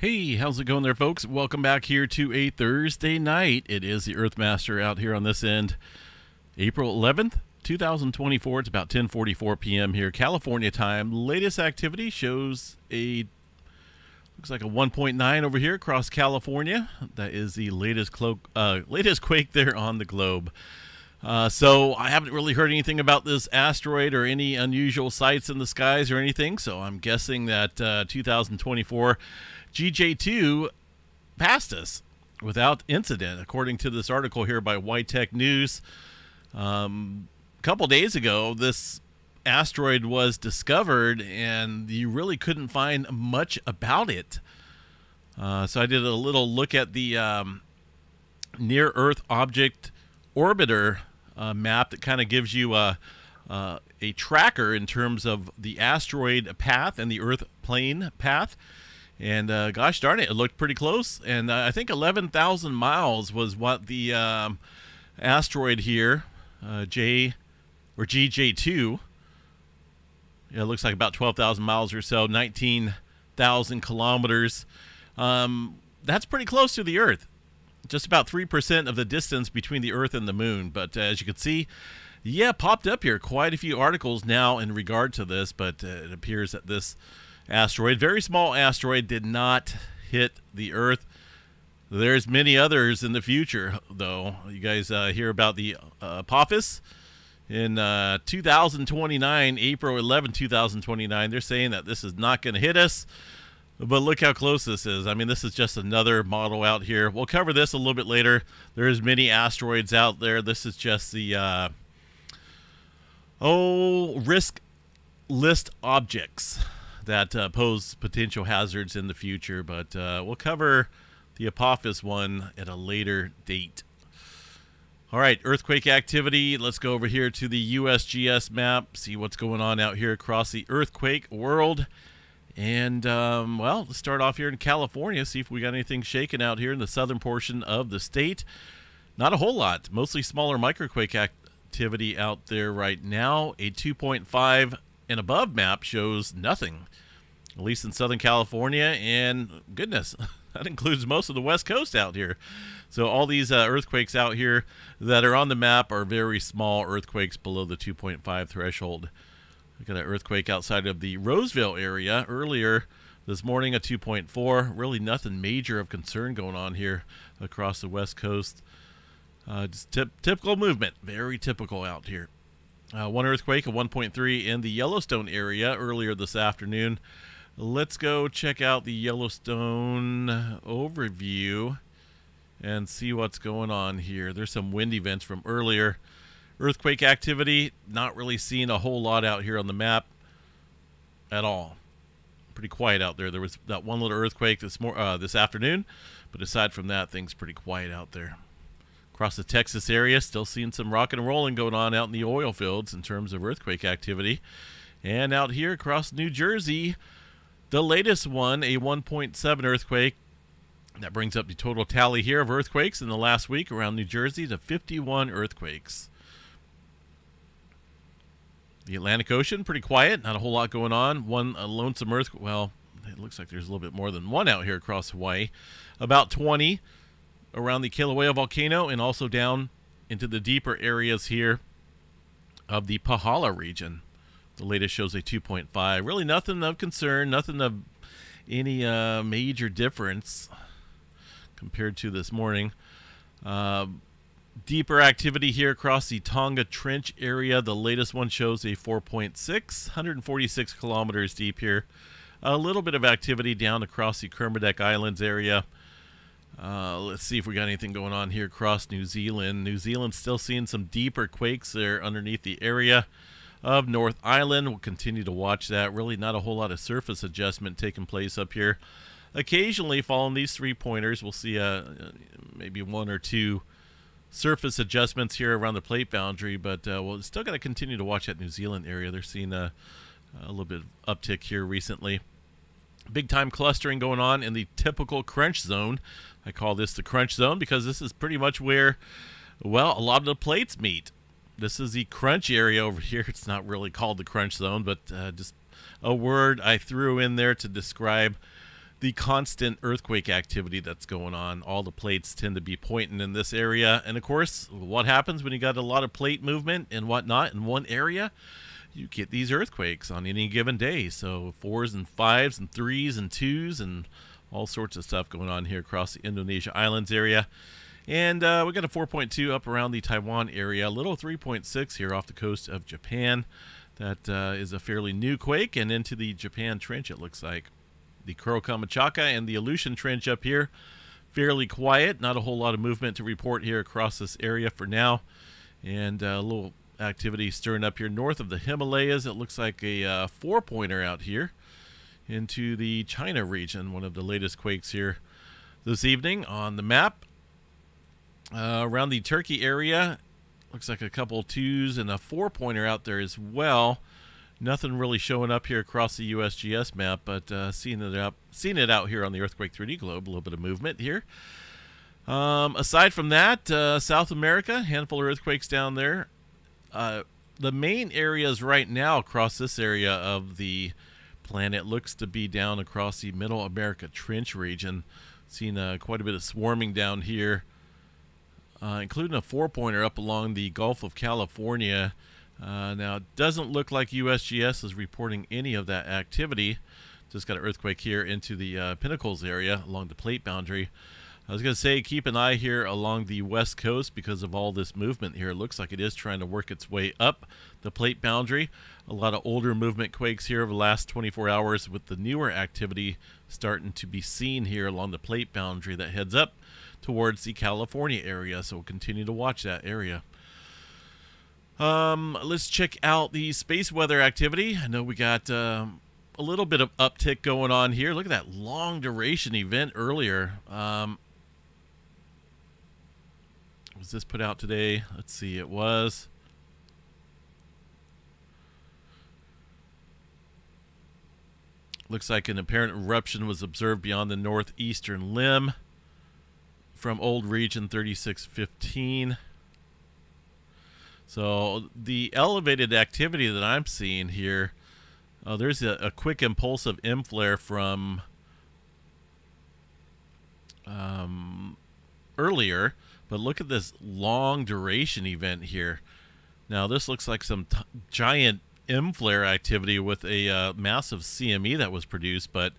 Hey, how's it going there, folks? Welcome back here to a Thursday night. It is the Earthmaster out here on this end. April 11th, 2024. It's about 10:44 p.m. here, California time. Latest activity shows a looks like a 1.9 over here across California. That is the latest clo- uh, latest quake there on the globe. Uh, so I haven't really heard anything about this asteroid or any unusual sights in the skies or anything. So I'm guessing that uh, 2024 GJ2 passed us without incident, according to this article here by White Tech News. Um, a couple days ago, this asteroid was discovered, and you really couldn't find much about it. Uh, so I did a little look at the um, near Earth object orbiter uh, map that kind of gives you a, uh, a tracker in terms of the asteroid path and the Earth plane path. And uh, gosh darn it, it looked pretty close. And uh, I think 11,000 miles was what the um, asteroid here, uh, J or GJ2, it looks like about 12,000 miles or so, 19,000 kilometers. Um, that's pretty close to the Earth. Just about 3% of the distance between the Earth and the Moon. But uh, as you can see, yeah, popped up here quite a few articles now in regard to this, but uh, it appears that this asteroid, very small asteroid, did not hit the Earth. There's many others in the future, though. You guys uh, hear about the uh, Apophis in uh, 2029, April 11, 2029. They're saying that this is not going to hit us, but look how close this is. I mean, this is just another model out here. We'll cover this a little bit later. There's many asteroids out there. This is just the uh, oh risk list objects that uh, pose potential hazards in the future, but uh, we'll cover the Apophis one at a later date. All right, earthquake activity. Let's go over here to the USGS map, see what's going on out here across the earthquake world. And, um, well, start off here in California, see if we got anything shaken out here in the southern portion of the state. Not a whole lot, mostly smaller microquake activity out there right now. A 2.5 and above map shows nothing, at least in Southern California. And goodness, that includes most of the West Coast out here. So all these uh, earthquakes out here that are on the map are very small earthquakes below the 2.5 threshold. Look at that earthquake outside of the Roseville area earlier this morning, a 2.4. Really nothing major of concern going on here across the West Coast. Uh, just typical movement, very typical out here. Uh, one earthquake, a 1.3 in the Yellowstone area earlier this afternoon. Let's go check out the Yellowstone overview and see what's going on here. There's some wind events from earlier. Earthquake activity, not really seeing a whole lot out here on the map at all. Pretty quiet out there. There was that one little earthquake this more uh, this afternoon, but aside from that, things pretty quiet out there. Across the Texas area, still seeing some rocking and rolling going on out in the oil fields in terms of earthquake activity. And out here across New Jersey, the latest one, a 1.7 earthquake. That brings up the total tally here of earthquakes in the last week around New Jersey to 51 earthquakes. The Atlantic Ocean, pretty quiet, not a whole lot going on. One lonesome earthquake, well, it looks like there's a little bit more than one out here across Hawaii. About 20 around the Kilauea volcano and also down into the deeper areas here of the Pahala region. The latest shows a 2.5. Really nothing of concern, nothing of any uh, major difference compared to this morning. Uh, deeper activity here across the Tonga Trench area. The latest one shows a 4.6, 146 kilometers deep here. A little bit of activity down across the Kermadec Islands area. Uh, let's see if we got anything going on here across New Zealand. New Zealand still seeing some deeper quakes there underneath the area of North Island. We'll continue to watch that. Really not a whole lot of surface adjustment taking place up here. Occasionally, following these three pointers, we'll see uh, maybe one or two surface adjustments here around the plate boundary, but uh, we'll still got to continue to watch that New Zealand area. They're seeing a, a little bit of uptick here recently. Big time clustering going on in the typical crunch zone. I call this the crunch zone because this is pretty much where, well, a lot of the plates meet. This is the crunch area over here. It's not really called the crunch zone, but uh, just a word I threw in there to describe the constant earthquake activity that's going on. All the plates tend to be pointing in this area. And of course, what happens when you got a lot of plate movement and whatnot in one area? You get these earthquakes on any given day. So fours and fives and threes and twos and all sorts of stuff going on here across the Indonesia Islands area. And uh, we got a 4.2 up around the Taiwan area, a little 3.6 here off the coast of Japan. That uh, is a fairly new quake, and into the Japan Trench, it looks like the Kuril Kamchatka and the Aleutian Trench up here. Fairly quiet, not a whole lot of movement to report here across this area for now. And uh, a little activity stirring up here north of the Himalayas. It looks like a uh, four pointer out here into the China region, one of the latest quakes here this evening on the map. Uh, around the Turkey area, looks like a couple twos and a four pointer out there as well. Nothing really showing up here across the USGS map, but uh, seeing it up, seeing it out here on the Earthquake 3D globe, a little bit of movement here. Um, aside from that, uh, South America, handful of earthquakes down there. Uh, the main areas right now across this area of the planet looks to be down across the Middle America Trench region. Seen uh, quite a bit of swarming down here, uh, including a four-pointer up along the Gulf of California uh, now, it doesn't look like USGS is reporting any of that activity. Just got an earthquake here into the uh, Pinnacles area along the plate boundary. I was going to say keep an eye here along the west coast because of all this movement here. It looks like it is trying to work its way up the plate boundary. A lot of older movement quakes here over the last 24 hours with the newer activity starting to be seen here along the plate boundary that heads up towards the California area. So we'll continue to watch that area. Um, let's check out the space weather activity. I know we got um, a little bit of uptick going on here. Look at that long duration event earlier. Um, was this put out today? Let's see. It was. Looks like an apparent eruption was observed beyond the northeastern limb from old region 3615. So the elevated activity that I'm seeing here, uh, there's a, a, quick impulsive M flare from um, earlier, but look at this long duration event here. Now this looks like some giant M flare activity with a uh, massive CME that was produced, but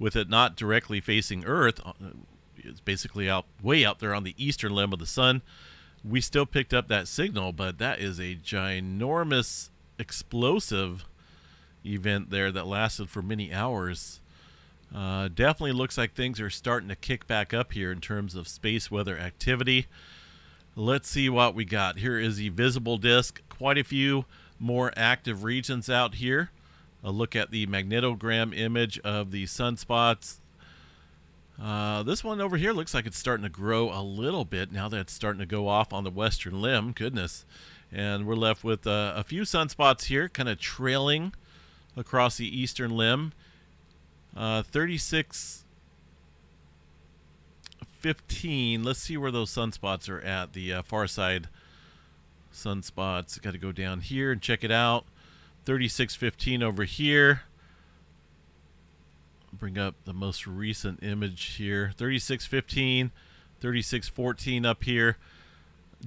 with it not directly facing Earth, uh, it's basically out way out there on the eastern limb of the sun we still picked up that signal, but that is a ginormous explosive event there that lasted for many hours. Uh, definitely looks like things are starting to kick back up here in terms of space weather activity. Let's see what we got. Here is the visible disk. Quite a few more active regions out here. A look at the magnetogram image of the sunspots uh, this one over here looks like it's starting to grow a little bit now that it's starting to go off on the western limb. Goodness. And we're left with uh, a few sunspots here kind of trailing across the eastern limb. Uh, 36 15. Let's see where those sunspots are at. The uh, far side sunspots. Got to go down here and check it out. 3615 over here bring up the most recent image here. 3615 3614 up here.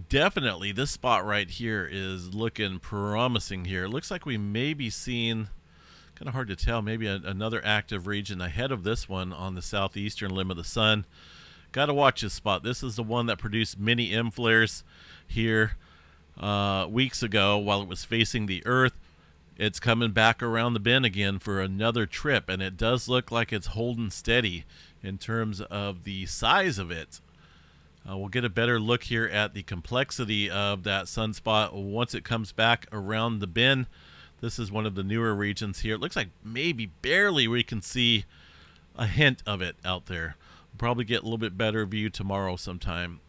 Definitely this spot right here is looking promising here. It looks like we may be seeing kind of hard to tell maybe a, another active region ahead of this one on the southeastern limb of the sun. Got to watch this spot. This is the one that produced many M flares here uh, weeks ago while it was facing the earth it's coming back around the bend again for another trip, and it does look like it's holding steady in terms of the size of it. Uh, we'll get a better look here at the complexity of that sunspot once it comes back around the bend. This is one of the newer regions here. It looks like maybe barely we can see a hint of it out there. We'll probably get a little bit better view tomorrow sometime.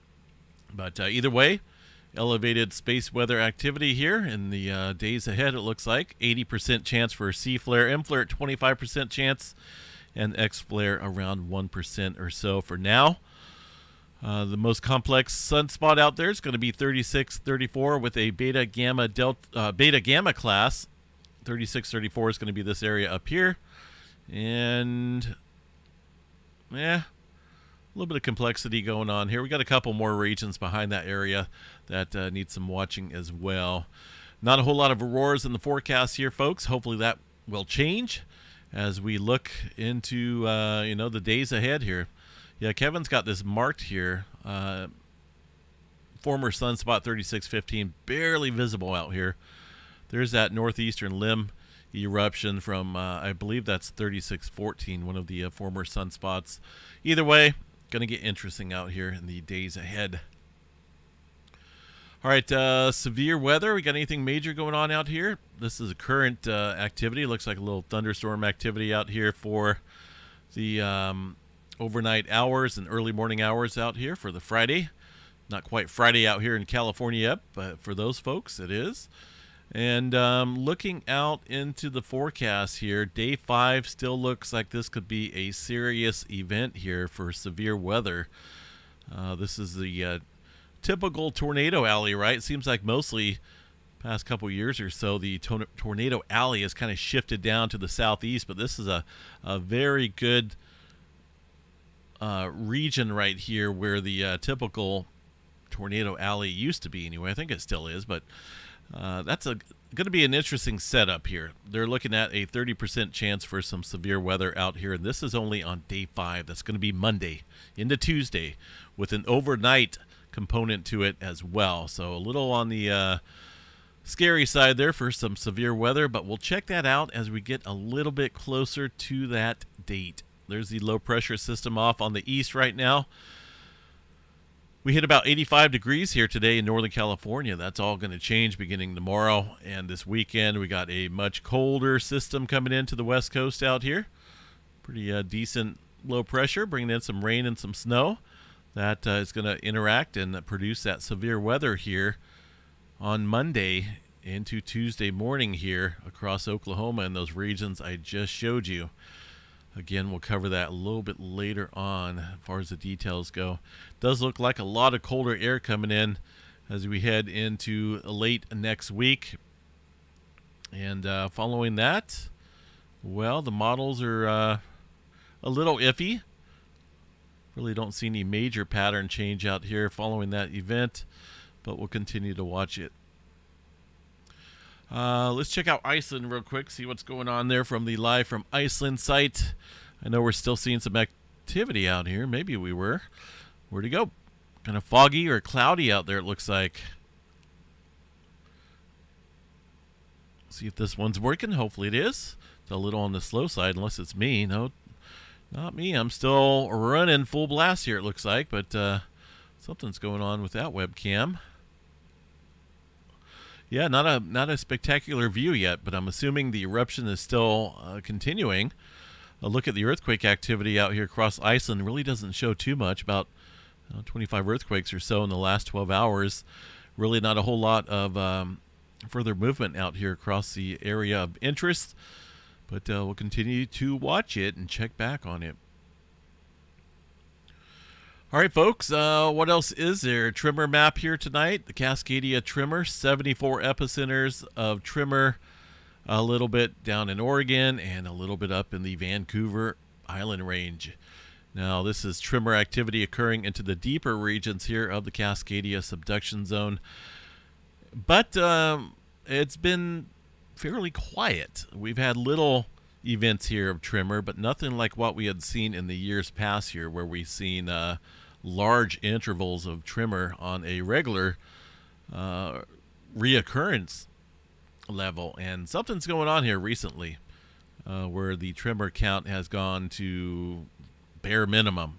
But uh, either way, elevated space weather activity here in the uh, days ahead, it looks like. 80% chance for C flare, M flare 25% chance, and X flare around 1% or so for now. Uh, the most complex sunspot out there is going to be 3634 with a beta gamma delta uh, beta gamma class. 3634 is going to be this area up here, and yeah, a little bit of complexity going on here. We got a couple more regions behind that area that uh, need some watching as well. Not a whole lot of auroras in the forecast here, folks. Hopefully that will change as we look into uh, you know the days ahead here. Yeah, Kevin's got this marked here. Uh, former sunspot 3615, barely visible out here. There's that northeastern limb eruption from uh, I believe that's 3614, one of the uh, former sunspots. Either way, going to get interesting out here in the days ahead. All right, uh, severe weather. We got anything major going on out here? This is a current uh, activity. Looks like a little thunderstorm activity out here for the um, overnight hours and early morning hours out here for the Friday. Not quite Friday out here in California but for those folks, it is. And um, looking out into the forecast here, day five still looks like this could be a serious event here for severe weather. Uh, this is the uh, typical tornado alley, right? It seems like mostly past couple years or so, the to- tornado alley has kind of shifted down to the southeast, but this is a, a very good uh, region right here where the uh, typical tornado alley used to be anyway. I think it still is, but uh, that's a going to be an interesting setup here. They're looking at a 30% chance for some severe weather out here, and this is only on day five. That's going to be Monday into Tuesday, with an overnight component to it as well. So a little on the uh, scary side there for some severe weather, but we'll check that out as we get a little bit closer to that date. There's the low pressure system off on the east right now. We hit about 85 degrees here today in Northern California. That's all going to change beginning tomorrow and this weekend. We got a much colder system coming into the west coast out here. Pretty uh, decent low pressure, bringing in some rain and some snow. That uh, is going to interact and produce that severe weather here on Monday into Tuesday morning here across Oklahoma and those regions I just showed you. Again, we'll cover that a little bit later on as far as the details go. Does look like a lot of colder air coming in as we head into late next week. And uh, following that, well, the models are uh, a little iffy. Really don't see any major pattern change out here following that event, but we'll continue to watch it. Uh, let's check out Iceland real quick, see what's going on there from the live from Iceland site. I know we're still seeing some activity out here. Maybe we were. Where'd he go? Kind of foggy or cloudy out there, it looks like. See if this one's working. Hopefully it is. It's a little on the slow side, unless it's me. No, not me. I'm still running full blast here, it looks like, but uh, something's going on with that webcam. Yeah, not a not a spectacular view yet, but I'm assuming the eruption is still uh, continuing. A look at the earthquake activity out here across Iceland really doesn't show too much. About uh, 25 earthquakes or so in the last 12 hours. Really, not a whole lot of um, further movement out here across the area of interest, but uh, we'll continue to watch it and check back on it. All right, folks, uh, what else is there? tremor map here tonight. The Cascadia Tremor, 74 epicenters of tremor, a little bit down in Oregon and a little bit up in the Vancouver Island range. Now, this is tremor activity occurring into the deeper regions here of the Cascadia subduction zone. But um, it's been fairly quiet. We've had little events here of tremor, but nothing like what we had seen in the years past here, where we've seen uh, large intervals of tremor on a regular uh, reoccurrence level. And something's going on here recently uh, where the tremor count has gone to bare minimum.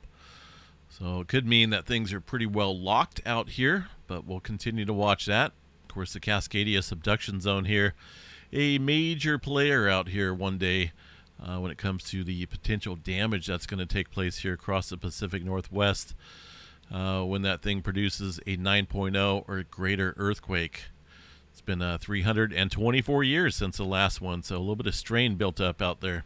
So it could mean that things are pretty well locked out here, but we'll continue to watch that. Of course, the Cascadia subduction zone here a major player out here one day uh, when it comes to the potential damage that's going to take place here across the Pacific Northwest uh, when that thing produces a 9.0 or greater earthquake. It's been uh, 324 years since the last one, so a little bit of strain built up out there.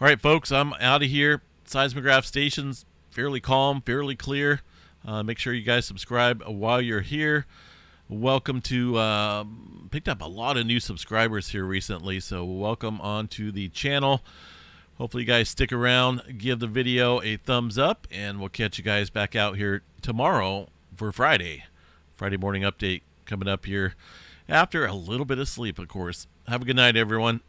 All right, folks, I'm out of here. Seismograph stations, fairly calm, fairly clear. Uh, make sure you guys subscribe while you're here welcome to uh, picked up a lot of new subscribers here recently so welcome on to the channel Hopefully, you guys stick around, give the video a thumbs up, and we'll catch you guys back out here tomorrow for Friday. Friday morning update coming up here after a little bit of sleep, of course. Have a good night, everyone.